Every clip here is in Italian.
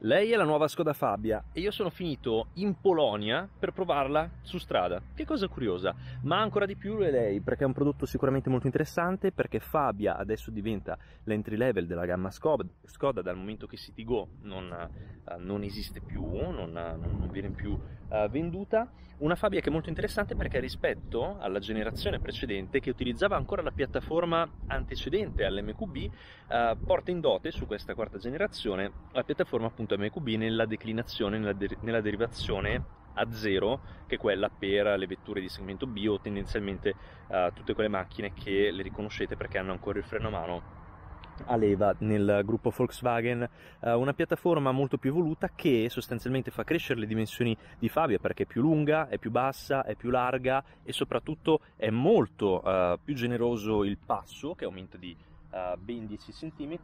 Lei è la nuova Skoda Fabia e io sono finito in Polonia per provarla su strada. Che cosa curiosa, ma ancora di più è lei perché è un prodotto sicuramente molto interessante perché Fabia adesso diventa l'entry level della gamma Skoda, dal momento che Citigo non, uh, non esiste più, non, non viene più uh, venduta. Una Fabia che è molto interessante perché rispetto alla generazione precedente che utilizzava ancora la piattaforma antecedente all'MQB uh, porta in dote su questa quarta generazione la piattaforma appunto MQB nella declinazione, nella, de- nella derivazione a zero, che è quella per le vetture di segmento B o tendenzialmente uh, tutte quelle macchine che le riconoscete perché hanno ancora il freno a mano a leva nel gruppo Volkswagen, uh, una piattaforma molto più evoluta che sostanzialmente fa crescere le dimensioni di Fabia perché è più lunga, è più bassa, è più larga e soprattutto è molto uh, più generoso il passo che aumenta di uh, ben 10 cm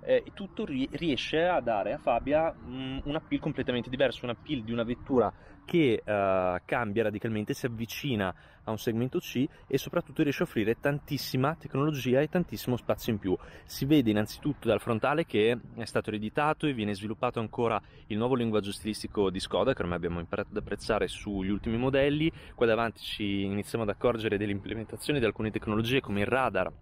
eh, e tutto ri- riesce a dare a Fabia mh, un appeal completamente diverso, un appeal di una vettura che uh, cambia radicalmente, si avvicina a un segmento C e soprattutto riesce a offrire tantissima tecnologia e tantissimo spazio in più. Si vede innanzitutto dal frontale che è stato ereditato e viene sviluppato ancora il nuovo linguaggio stilistico di Skoda che ormai abbiamo imparato ad apprezzare sugli ultimi modelli. Qua davanti ci iniziamo ad accorgere dell'implementazione di alcune tecnologie come il radar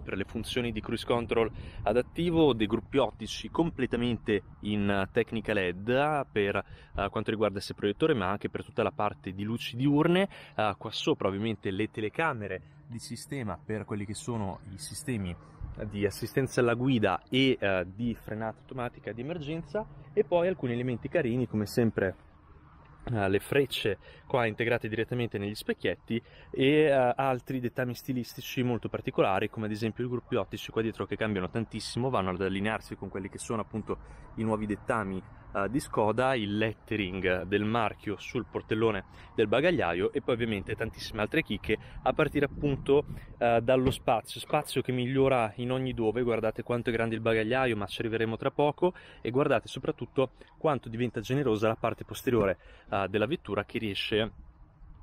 per le funzioni di cruise control adattivo, dei gruppi ottici completamente in tecnica LED per uh, quanto riguarda il proiettore ma anche per tutta la parte di luci diurne, uh, qua sopra ovviamente le telecamere di sistema per quelli che sono i sistemi di assistenza alla guida e uh, di frenata automatica di emergenza. E poi alcuni elementi carini come sempre Uh, le frecce qua integrate direttamente negli specchietti e uh, altri dettami stilistici molto particolari come ad esempio i gruppi ottici qua dietro che cambiano tantissimo vanno ad allinearsi con quelli che sono appunto i nuovi dettami uh, di Skoda il lettering del marchio sul portellone del bagagliaio e poi ovviamente tantissime altre chicche a partire appunto dallo spazio. Spazio che migliora in ogni dove. Guardate quanto è grande il bagagliaio ma ci arriveremo tra poco. E guardate soprattutto quanto diventa generosa la parte posteriore uh, della vettura che riesce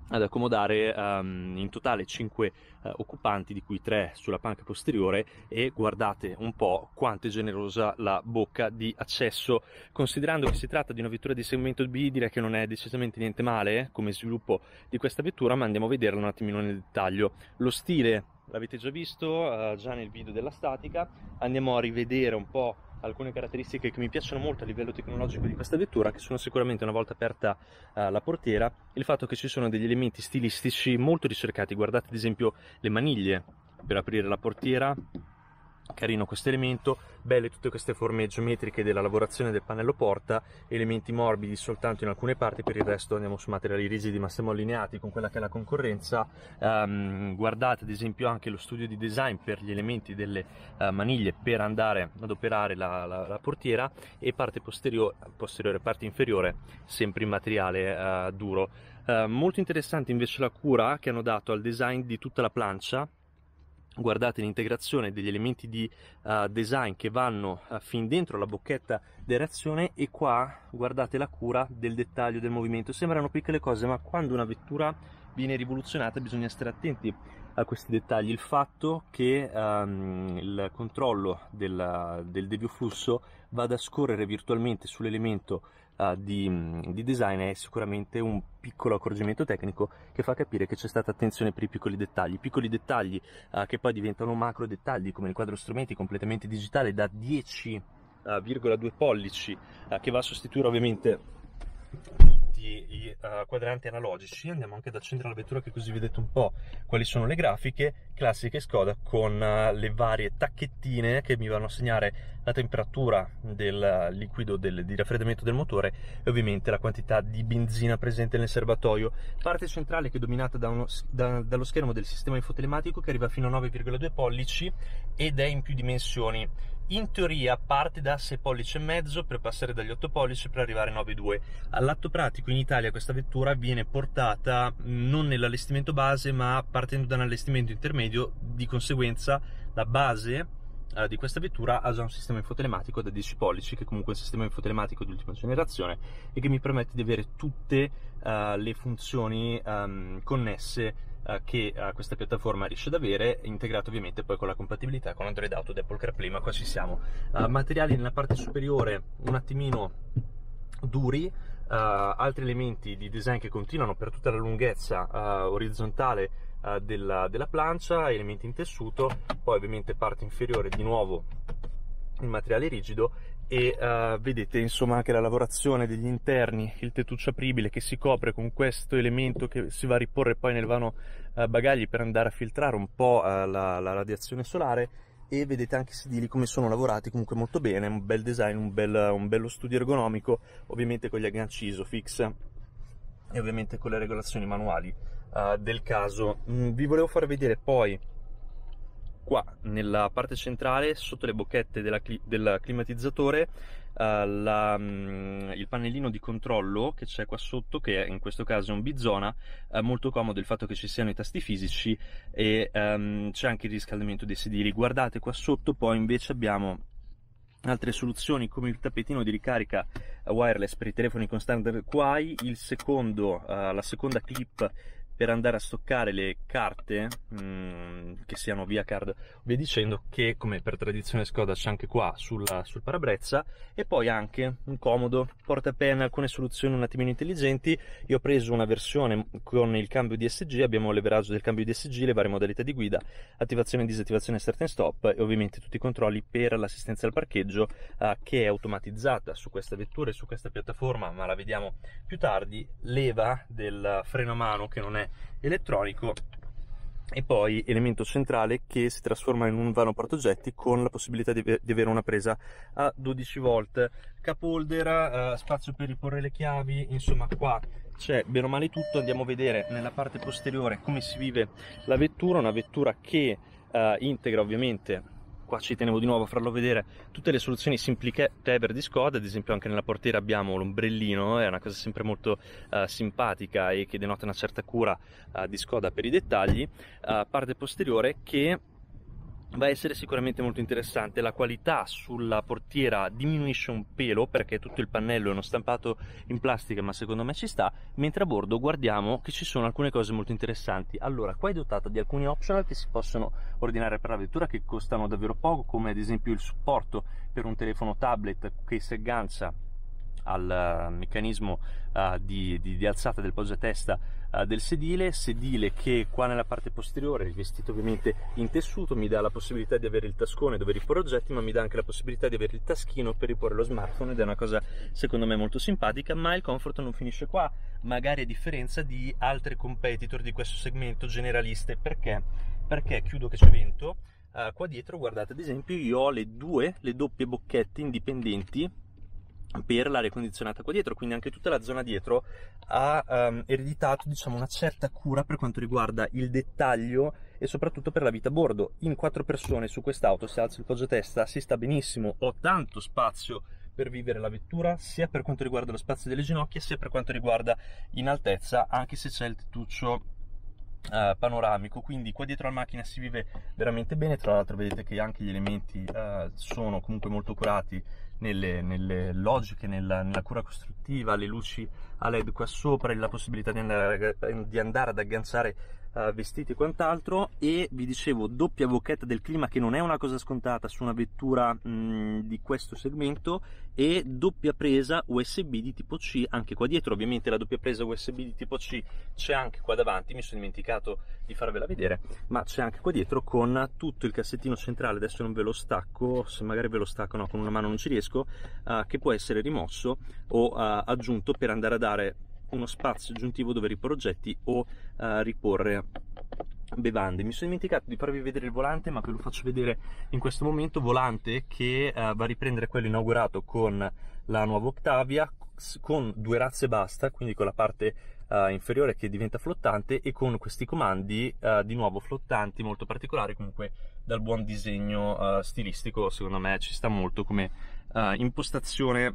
ad accomodare um, in totale 5 uh, occupanti di cui 3 sulla panca posteriore e guardate un po' quanto è generosa la bocca di accesso. Considerando che si tratta di una vettura di segmento B direi che non è decisamente niente male eh, come sviluppo di questa vettura ma andiamo a vederla un attimino nel dettaglio. Lo stile l'avete già visto uh, già nel video della statica. Andiamo a rivedere un po' alcune caratteristiche che mi piacciono molto a livello tecnologico di questa vettura, che sono sicuramente una volta aperta uh, la portiera, il fatto che ci sono degli elementi stilistici molto ricercati, guardate ad esempio le maniglie per aprire la portiera, carino questo elemento, belle tutte queste forme geometriche della lavorazione del pannello porta, elementi morbidi soltanto in alcune parti, per il resto andiamo su materiali rigidi ma siamo allineati con quella che è la concorrenza. Um, guardate ad esempio anche lo studio di design per gli elementi delle uh, maniglie per andare ad operare la, la, la portiera e parte posteriore, posteriore, parte inferiore sempre in materiale uh, duro. Uh, molto interessante invece la cura che hanno dato al design di tutta la plancia guardate l'integrazione degli elementi di uh, design che vanno uh, fin dentro la bocchetta di reazione e qua guardate la cura del dettaglio del movimento. Sembrano piccole cose ma quando una vettura viene rivoluzionata bisogna stare attenti a questi dettagli. Il fatto che um, il controllo del, del devio flusso vada a scorrere virtualmente sull'elemento uh, di, di, design è sicuramente un piccolo accorgimento tecnico che fa capire che c'è stata attenzione per i piccoli dettagli, piccoli dettagli uh, che poi diventano macro dettagli come il quadro strumenti completamente digitale da 10,2 pollici uh, che va a sostituire ovviamente tutti i uh, quadranti analogici andiamo anche ad accendere la vettura che così vedete un po' quali sono le grafiche? Classiche Skoda con uh, le varie tacchettine che mi vanno a segnare la temperatura del liquido del, di raffreddamento del motore e ovviamente la quantità di benzina presente nel serbatoio. Parte centrale che è dominata da uno, da, dallo schermo del sistema infotelematico che arriva fino a 9,2 pollici ed è in più dimensioni in teoria parte da 6 pollici e mezzo per passare dagli 8 pollici per arrivare a 9,2 all'atto pratico in Italia questa vettura viene portata non nell'allestimento base ma partendo da un allestimento intermedio. Di conseguenza la base uh, di questa vettura ha già un sistema infotelematico da 10 pollici che è comunque un sistema infotelematico di ultima generazione e che mi permette di avere tutte uh, le funzioni um, connesse che uh, questa piattaforma riesce ad avere, integrato ovviamente poi con la compatibilità con Android Auto ed Apple CarPlay, ma qua ci siamo. materiali nella parte superiore un attimino duri, altri elementi di design che continuano per tutta la lunghezza orizzontale della, della plancia, elementi in tessuto, poi ovviamente parte inferiore di nuovo in materiale rigido e uh, vedete insomma anche la lavorazione degli interni, il tettuccio apribile che si copre con questo elemento che si va a riporre poi nel vano uh, bagagli per andare a filtrare un po' uh, la, la, radiazione solare e vedete anche i sedili come sono lavorati comunque molto bene, un bel design, un, bel, un bello studio ergonomico, ovviamente con gli agganci ISOFIX e ovviamente con le regolazioni manuali del caso. Mm, vi volevo far vedere poi qua nella parte centrale sotto le bocchette della, del climatizzatore uh, la, um, il pannellino di controllo che c'è qua sotto che in questo caso è un bizona uh, molto comodo il fatto che ci siano i tasti fisici e um, c'è anche il riscaldamento dei sedili. Guardate qua sotto poi invece abbiamo altre soluzioni come il tappetino di ricarica wireless per i telefoni con standard Qi, il secondo, uh, la seconda clip per andare a stoccare le carte, mh, mm, che siano via card via dicendo, che come per tradizione Skoda c'è anche qua sulla, sul parabrezza, e poi anche un comodo portapenna, alcune soluzioni un attimino intelligenti. Io ho preso una versione con il cambio DSG, abbiamo leveraggio del cambio DSG, le varie modalità di guida, attivazione e disattivazione start and stop e ovviamente tutti i controlli per l'assistenza al parcheggio eh, che è automatizzata su questa vettura e su questa piattaforma, ma la vediamo più tardi, leva del freno a mano che non è elettronico. E poi elemento centrale che si trasforma in un vano portaoggetti con la possibilità di, di avere una presa a 12 volt. Cup holder, eh, spazio per riporre le chiavi insomma qua c'è bene o male tutto. Andiamo a vedere nella parte posteriore come si vive la vettura una vettura che eh, integra ovviamente qua ci tenevo di nuovo a farlo vedere tutte le soluzioni Simply Clever di Skoda ad esempio anche nella portiera abbiamo l'ombrellino è una cosa sempre molto uh, simpatica e che denota una certa cura uh, di Skoda per i dettagli. Uh, parte posteriore che va a essere sicuramente molto interessante. La qualità sulla portiera diminuisce un pelo perché tutto il pannello è uno stampato in plastica ma secondo me ci sta. Mentre a bordo guardiamo che ci sono alcune cose molto interessanti. Allora qua è dotata di alcuni optional che si possono ordinare per la vettura che costano davvero poco come ad esempio il supporto per un telefono tablet che si aggancia al eh, meccanismo uh, di, di, di, alzata del poggiatesta uh, del sedile, sedile che qua nella parte posteriore, rivestito ovviamente in tessuto, mi dà la possibilità di avere il tascone dove riporre oggetti, ma mi dà anche la possibilità di avere il taschino per riporre lo smartphone ed è una cosa secondo me molto simpatica, ma il comfort non finisce qua, magari a differenza di altri competitor di questo segmento generaliste, perché? Perché chiudo che c'è vento, uh, qua dietro guardate ad esempio io ho le due, le doppie bocchette indipendenti per l'aria condizionata qua dietro, quindi anche tutta la zona dietro ha um, ereditato diciamo, una certa cura per quanto riguarda il dettaglio e soprattutto per la vita a bordo. In quattro persone su quest'auto, se alzo il poggiatesta, si sta benissimo, ho tanto spazio per vivere la vettura, sia per quanto riguarda lo spazio delle ginocchia, sia per quanto riguarda in altezza, anche se c'è il tettuccio Uh, panoramico. Quindi qua dietro alla macchina si vive veramente bene. Tra l'altro vedete che anche gli elementi uh, sono comunque molto curati nelle, nelle logiche, nella, nella, cura costruttiva, le luci a LED qua sopra, la possibilità di andare, di andare ad agganciare uh, vestiti e quant'altro e vi dicevo doppia bocchetta del clima che non è una cosa scontata su una vettura mh, di questo segmento e doppia presa USB di tipo C anche qua dietro ovviamente la doppia presa USB di tipo C c'è anche qua davanti mi sono dimenticato di farvela vedere ma c'è anche qua dietro con tutto il cassettino centrale adesso non ve lo stacco se magari ve lo stacco no con una mano non ci riesco uh, che può essere rimosso o uh, aggiunto per andare a dare uno spazio aggiuntivo dove riporre oggetti o uh, riporre bevande. Mi sono dimenticato di farvi vedere il volante, ma ve lo faccio vedere in questo momento. Volante che uh, va a riprendere quello inaugurato con la nuova Octavia, con due razze basta, quindi con la parte uh, inferiore che diventa flottante e con questi comandi uh, di nuovo flottanti, molto particolari, comunque dal buon disegno stilistico, secondo me ci sta molto come impostazione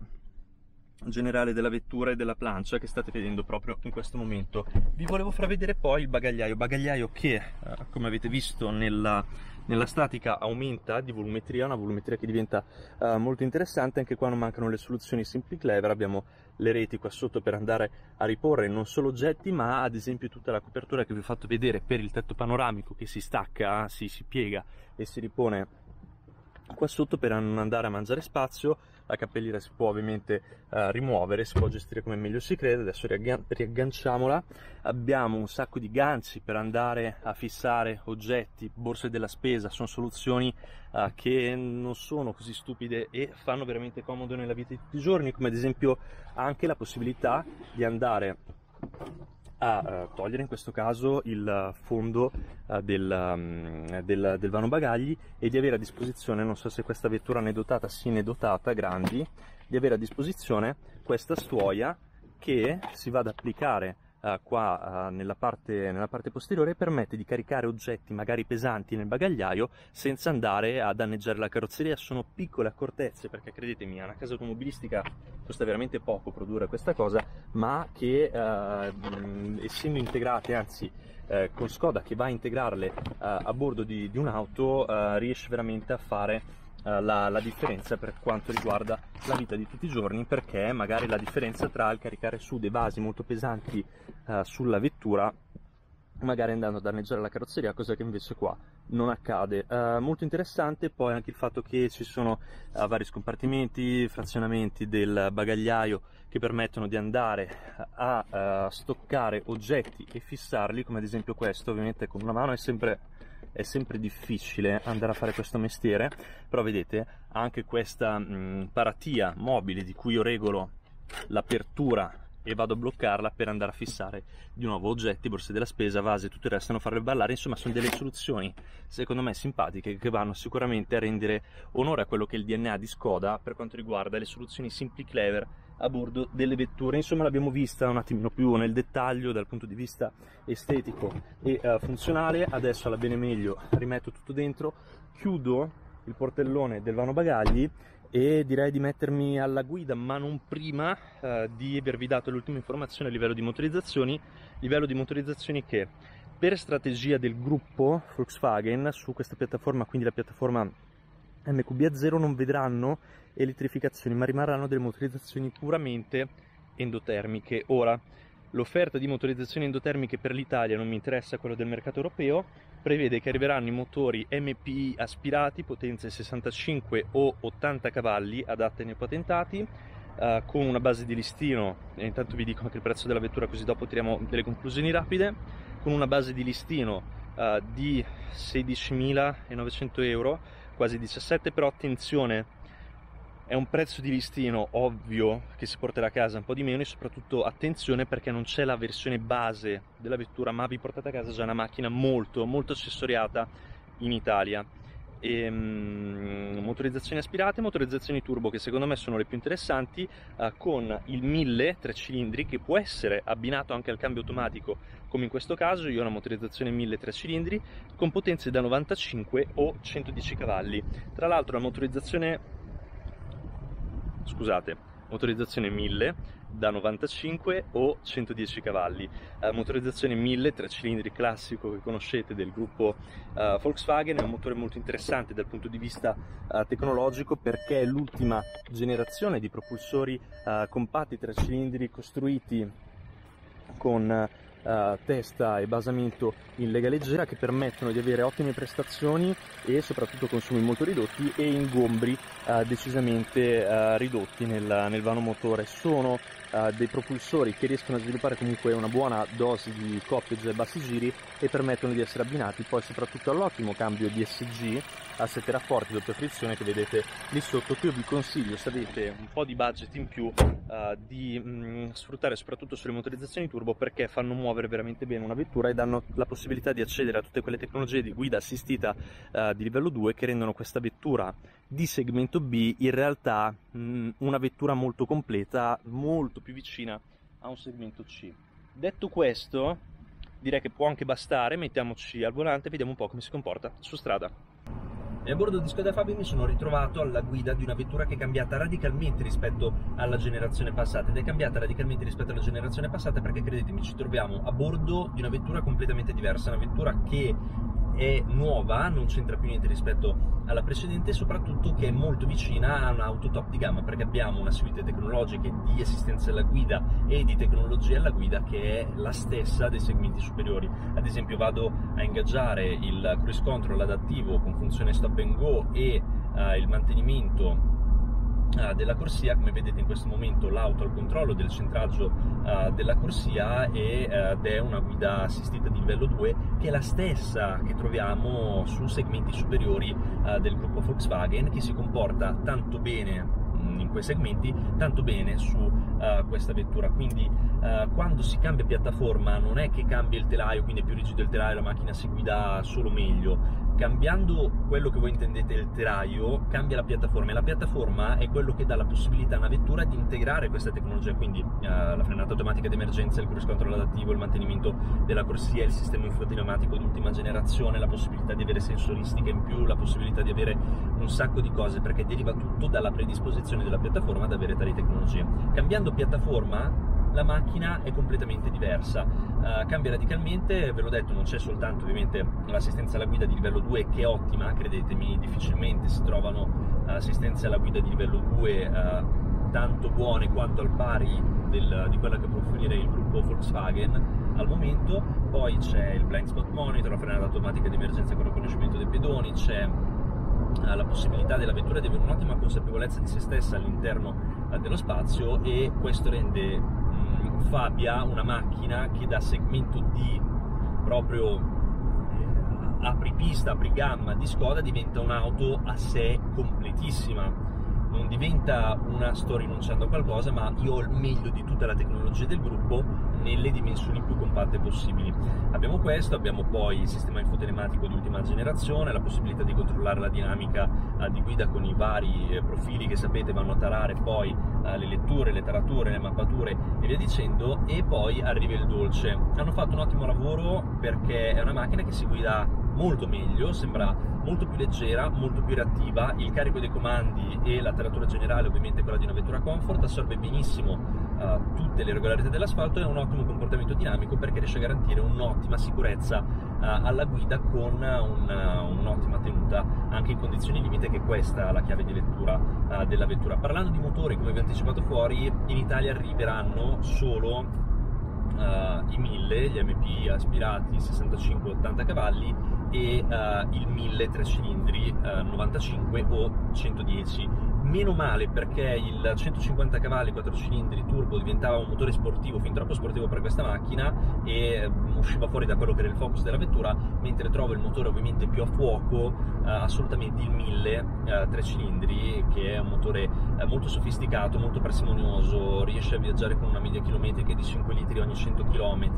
generale della vettura e della plancia che state vedendo proprio in questo momento. Vi volevo far vedere poi il bagagliaio bagagliaio che eh, come avete visto nella nella statica aumenta di volumetria, una volumetria che diventa uh, molto interessante, anche qua non mancano le soluzioni Simply Clever, abbiamo le reti qua sotto per andare a riporre non solo oggetti ma ad esempio tutta la copertura che vi ho fatto vedere per il tetto panoramico che si stacca, si, si piega e si ripone qua sotto per non andare a mangiare spazio la cappelliera si può ovviamente uh, rimuovere, si può gestire come meglio si crede, adesso riagganciamola, abbiamo un sacco di ganci per andare a fissare oggetti, borse della spesa, sono soluzioni uh, che non sono così stupide e fanno veramente comodo nella vita di tutti i giorni, come ad esempio anche la possibilità di andare a uh, togliere in questo caso il fondo uh, del, um, del, del, vano bagagli e di avere a disposizione, non so se questa vettura ne è dotata, sì ne è dotata, grandi, di avere a disposizione questa stuoia che si va ad applicare uh, qua uh, nella, parte, nella, parte, posteriore permette di caricare oggetti magari pesanti nel bagagliaio senza andare a danneggiare la carrozzeria. Sono piccole accortezze perché credetemi, una casa automobilistica costa veramente poco produrre questa cosa, ma che uh, essendo integrate, anzi eh, con Skoda che va a integrarle a bordo di, di un'auto, riesce veramente a fare eh, la, la, differenza per quanto riguarda la vita di tutti i giorni perché magari la differenza tra il caricare su dei vasi molto pesanti uh, sulla vettura magari andando a danneggiare la carrozzeria, cosa che invece qua non accade. Uh, molto interessante poi anche il fatto che ci sono uh, vari scompartimenti, frazionamenti del bagagliaio che permettono di andare a, a stoccare oggetti e fissarli, come ad esempio questo, ovviamente con una mano è sempre è sempre difficile andare a fare questo mestiere, però vedete anche questa mh, paratia mobile di cui io regolo l'apertura e vado a bloccarla per andare a fissare di nuovo oggetti, borse della spesa, vasi e tutto il resto, non farle ballare, insomma sono delle soluzioni secondo me simpatiche che vanno sicuramente a rendere onore a quello che è il DNA di Skoda per quanto riguarda le soluzioni Simply Clever a bordo delle vetture. Insomma, l'abbiamo vista un attimino più nel dettaglio dal punto di vista estetico e uh, funzionale. Adesso alla bene meglio rimetto tutto dentro, chiudo il portellone del vano bagagli e direi di mettermi alla guida, ma non prima uh, di avervi dato l'ultima informazione a livello di motorizzazioni, livello di motorizzazioni che per strategia del gruppo Volkswagen su questa piattaforma, quindi la piattaforma MQB0 non vedranno elettrificazioni ma rimarranno delle motorizzazioni puramente endotermiche. Ora, l'offerta di motorizzazioni endotermiche per l'Italia non mi interessa quello del mercato europeo, prevede che arriveranno i motori MPI aspirati, potenze 65 o 80 cavalli adatte ai neopatentati, Uh, con una base di listino, e intanto vi dico anche il prezzo della vettura così dopo tiriamo delle conclusioni rapide, con una base di listino uh, di 16.900 euro quasi 17, però attenzione, è un prezzo di listino ovvio che si porterà a casa un po' di meno e soprattutto attenzione perché non c'è la versione base della vettura, ma vi portate a casa già una macchina molto, molto accessoriata in Italia. E, um, motorizzazioni aspirate, motorizzazioni turbo che secondo me sono le più interessanti uh, con il 1000 3 cilindri che può essere abbinato anche al cambio automatico come in questo caso. Io ho una motorizzazione 1000 3 cilindri con potenze da 95 o 110 cavalli. Tra l'altro la motorizzazione scusate motorizzazione 1000 da 95 o 110 cavalli. Uh, motorizzazione 1000, 3 cilindri classico che conoscete del gruppo uh, Volkswagen, è un motore molto interessante dal punto di vista uh, tecnologico perché è l'ultima generazione di propulsori compatti 3 cilindri costruiti con uh, testa e basamento in lega leggera che permettono di avere ottime prestazioni e soprattutto consumi molto ridotti e ingombri uh, decisamente uh, ridotti nel, nel, vano motore. Sono dei propulsori che riescono a sviluppare comunque una buona dose di coppiage e bassi giri e permettono di essere abbinati. Poi soprattutto all'ottimo cambio DSG a 7 rapporti doppia frizione che vedete lì sotto. Che io vi consiglio se avete un po' di budget in più di mh, mm, sfruttare soprattutto sulle motorizzazioni turbo perché fanno muovere veramente bene una vettura e danno la possibilità di accedere a tutte quelle tecnologie di guida assistita uh, di livello 2 che rendono questa vettura di segmento B in realtà mh, una vettura molto completa, molto più vicina a un segmento C. Detto questo, direi che può anche bastare, mettiamoci al volante e vediamo un po' come si comporta su strada. E a bordo di Skoda Fabia mi sono ritrovato alla guida di una vettura che è cambiata radicalmente rispetto alla generazione passata ed è cambiata radicalmente rispetto alla generazione passata perché credetemi ci troviamo a bordo di una vettura completamente diversa, una vettura che è nuova, non c'entra più niente rispetto alla precedente soprattutto che è molto vicina a un'auto top di gamma perché abbiamo una suite tecnologiche di assistenza alla guida e di tecnologia alla guida che è la stessa dei segmenti superiori. Ad esempio vado a ingaggiare il cruise control adattivo con funzione stop and go e uh, il mantenimento della corsia, come vedete in questo momento l'auto al controllo del centraggio uh, della corsia e, uh, ed è una guida assistita di livello 2 che è la stessa che troviamo su segmenti superiori del gruppo Volkswagen che si comporta tanto bene mm, in quei segmenti tanto bene su questa vettura. Quindi quando si cambia piattaforma non è che cambia il telaio quindi è più rigido il telaio la macchina si guida solo meglio cambiando quello che voi intendete il telaio, cambia la piattaforma e la piattaforma è quello che dà la possibilità a una vettura di integrare questa tecnologia, quindi uh, la frenata automatica d'emergenza, il cruise control adattivo, il mantenimento della corsia, il sistema infotelematico di ultima generazione, la possibilità di avere sensoristiche in più, la possibilità di avere un sacco di cose, perché deriva tutto dalla predisposizione della piattaforma ad avere tali tecnologie. Cambiando piattaforma la macchina è completamente diversa, uh, cambia radicalmente, ve l'ho detto, non c'è soltanto ovviamente l'assistenza alla guida di livello 2 che è ottima, credetemi, difficilmente si trovano assistenze alla guida di livello 2 uh, eh, tanto buone quanto al pari del, di quella che può offrire il gruppo Volkswagen al momento, poi c'è il blind spot monitor, la frenata automatica di emergenza con riconoscimento dei pedoni, c'è la possibilità della vettura di avere un'ottima consapevolezza di se stessa all'interno dello spazio e questo rende Fabia una macchina che da segmento D proprio eh, apripista, aprigamma di Skoda diventa un'auto a sé completissima. Non diventa una sto rinunciando a qualcosa, ma io ho il meglio di tutta la tecnologia del gruppo nelle dimensioni più compatte possibili. Abbiamo questo, abbiamo poi il sistema infotelematico di ultima generazione, la possibilità di controllare la dinamica eh, di guida con i vari eh, profili che sapete vanno a tarare poi eh, le letture, le tarature, le mappature e via dicendo, e poi arriva il dolce. Hanno fatto un ottimo lavoro perché è una macchina che si guida molto meglio, sembra molto più leggera, molto più reattiva, il carico dei comandi e la taratura generale ovviamente quella di una vettura comfort assorbe benissimo uh, tutte le regolarità dell'asfalto e un ottimo comportamento dinamico perché riesce a garantire un'ottima sicurezza uh, alla guida con una, un'ottima tenuta anche in condizioni limite che questa è la chiave di lettura uh, della vettura. Parlando di motori, come vi ho anticipato fuori, in Italia arriveranno solo Uh, i 1000, gli MP aspirati 65-80 cavalli e uh, il 1000 3 cilindri uh, 95 o 110 meno male perché il 150 cavalli 4 cilindri turbo diventava un motore sportivo fin troppo sportivo per questa macchina e mm, usciva fuori da quello che era il focus della vettura mentre trovo il motore ovviamente più a fuoco eh, assolutamente il 1000 eh, 3 cilindri che è un motore eh, molto sofisticato molto parsimonioso riesce a viaggiare con una media chilometrica di 5 litri ogni 100 km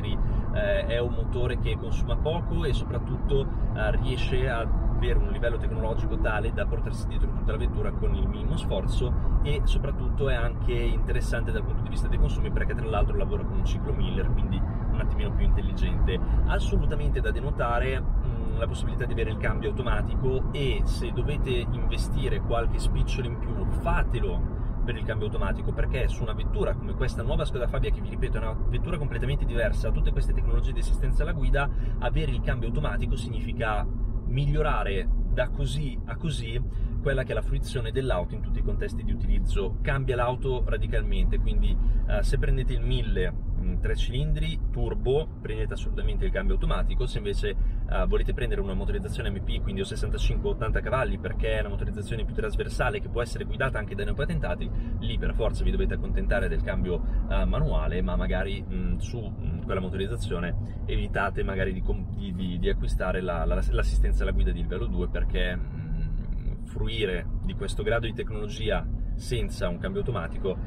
eh, è un motore che consuma poco e soprattutto eh, riesce a avere un livello tecnologico tale da portarsi dietro tutta la vettura con il minimo sforzo e soprattutto è anche interessante dal punto di vista dei consumi perché tra l'altro lavora con un ciclo Miller, quindi un attimino più intelligente. Assolutamente da denotare mh, la possibilità di avere il cambio automatico e se dovete investire qualche spicciolo in più fatelo per il cambio automatico perché su una vettura come questa nuova Skoda Fabia che vi ripeto è una vettura completamente diversa ha tutte queste tecnologie di assistenza alla guida avere il cambio automatico significa migliorare da così a così quella che è la fruizione dell'auto in tutti i contesti di utilizzo. Cambia l'auto radicalmente, quindi eh, se prendete il 1000 3 cilindri turbo prendete assolutamente il cambio automatico se invece uh, volete prendere una motorizzazione MP quindi o 65-80 cavalli perché è una motorizzazione più trasversale che può essere guidata anche dai neopatentati lì per forza vi dovete accontentare del cambio uh, manuale ma magari mh, su mh, quella motorizzazione evitate magari di, di, di acquistare la, la, l'assistenza alla guida di livello 2 perché mh, fruire di questo grado di tecnologia senza un cambio automatico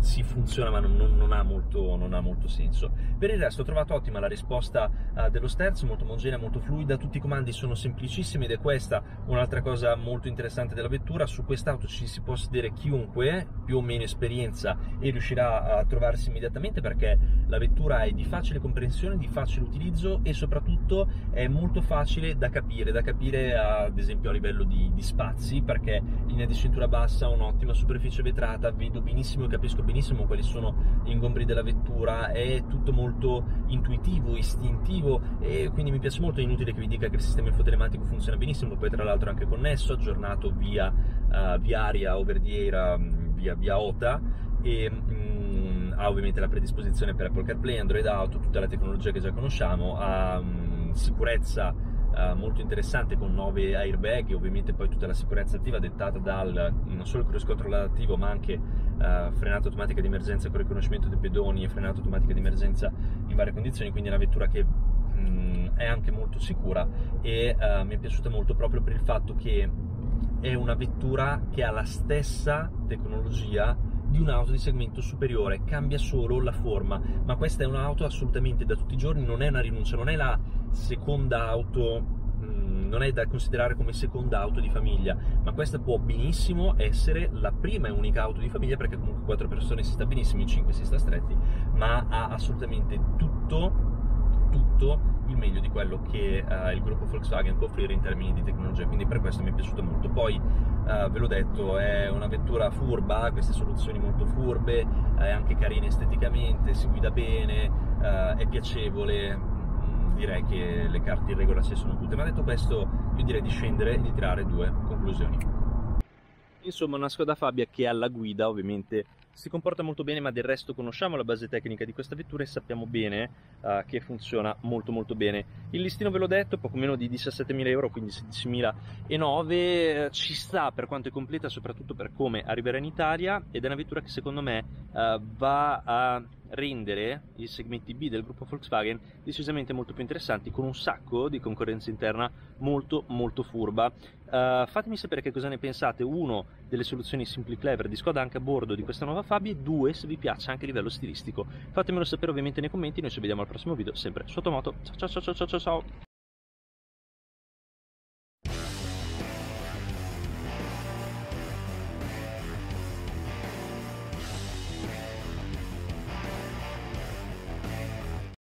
si funziona ma non, non, ha molto, non, ha molto, senso. Per il resto ho trovato ottima la risposta uh, dello sterzo, molto omogenea, molto fluida, tutti i comandi sono semplicissimi ed è questa un'altra cosa molto interessante della vettura, su quest'auto ci si può sedere chiunque, più o meno esperienza e riuscirà a trovarsi immediatamente perché la vettura è di facile comprensione, di facile utilizzo e soprattutto è molto facile da capire, da capire ad esempio a livello di, di spazi perché linea di cintura bassa, un'ottima superficie vetrata, vedo benissimo e capisco benissimo quali sono gli ingombri della vettura, è tutto molto intuitivo, istintivo e quindi mi piace molto, è inutile che vi dica che il sistema infotelematico funziona benissimo, poi tra l'altro è anche connesso, aggiornato via, uh, via aria over the air, um, via, via OTA e um, ha ovviamente la predisposizione per Apple CarPlay, Android Auto, tutta la tecnologia che già conosciamo, ha um, sicurezza uh, molto interessante con 9 airbag e ovviamente poi tutta la sicurezza attiva dettata dal non solo il cruise control adattivo ma anche uh, frenata automatica di emergenza con riconoscimento dei pedoni e frenata automatica di emergenza in varie condizioni, quindi è una vettura che mh, è anche molto sicura e uh, mi è piaciuta molto proprio per il fatto che è una vettura che ha la stessa tecnologia di un'auto di segmento superiore, cambia solo la forma, ma questa è un'auto assolutamente da tutti i giorni, non è una rinuncia, non è la seconda auto, mm, non è da considerare come seconda auto di famiglia, ma questa può benissimo essere la prima e unica auto di famiglia perché comunque quattro persone si sta benissimo, in cinque si sta stretti, ma ha assolutamente tutto tutto il meglio di quello che uh, il gruppo Volkswagen può offrire in termini di tecnologia, quindi per questo mi è piaciuto molto. Poi, uh, ve l'ho detto, è una vettura furba, queste soluzioni molto furbe, è anche carina esteticamente, si guida bene, uh, è piacevole, mm, direi che le carte in regola ci sono tutte, ma detto questo io direi di scendere e di tirare due conclusioni. Insomma, una Skoda Fabia che alla guida ovviamente si comporta molto bene, ma del resto conosciamo la base tecnica di questa vettura e sappiamo bene uh, che funziona molto molto bene. Il listino ve l'ho detto, poco meno di 17.000 euro, quindi 16.009, eh, ci sta per quanto è completa, soprattutto per come arriverà in Italia ed è una vettura che secondo me uh, va a rendere i segmenti B del gruppo Volkswagen decisamente molto più interessanti con un sacco di concorrenza interna molto molto furba. Uh, fatemi sapere che cosa ne pensate. Uno delle soluzioni Simply Clever di Skoda anche a bordo di questa nuova Fabia. E due se vi piace anche a livello stilistico. Fatemelo sapere ovviamente nei commenti. Noi ci vediamo al prossimo video sempre sotto moto. Ciao ciao ciao ciao ciao ciao